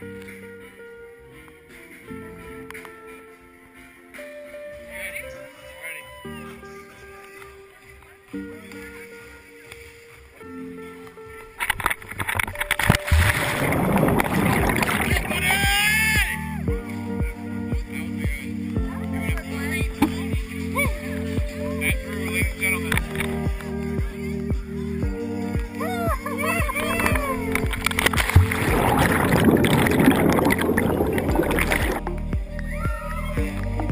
Ready? Ready. Yeah.